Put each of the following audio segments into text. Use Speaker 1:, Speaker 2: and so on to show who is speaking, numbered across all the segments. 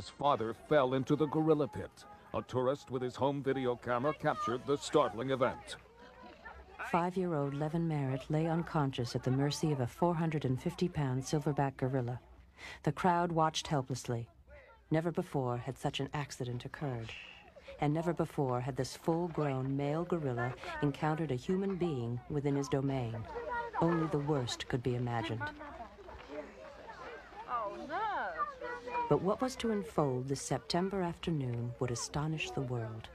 Speaker 1: His father fell into the gorilla pit. A tourist with his home video camera captured the startling event.
Speaker 2: Five year old Levan Merritt lay unconscious at the mercy of a 450 pound silverback gorilla. The crowd watched helplessly. Never before had such an accident occurred. And never before had this full grown male gorilla encountered a human being within his domain. Only the worst could be imagined. But what was to unfold this September afternoon would astonish the world.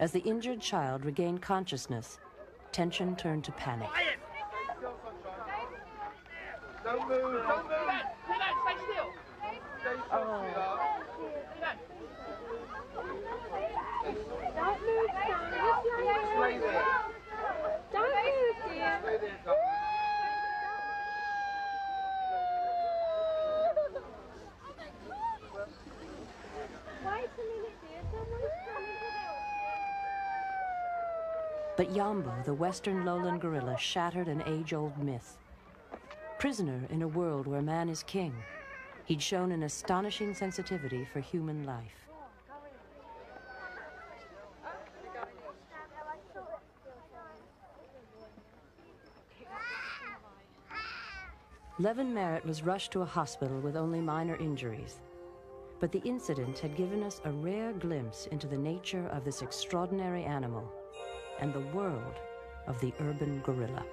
Speaker 2: As the injured child regained consciousness, tension turned to panic.
Speaker 3: Don't move, don't move.
Speaker 2: But Jambo, the western lowland gorilla, shattered an age old myth. Prisoner in a world where man is king, he'd shown an astonishing sensitivity for human life. Levan Merritt was rushed to a hospital with only minor injuries. But the incident had given us a rare glimpse into the nature of this extraordinary animal and the world of the urban gorilla.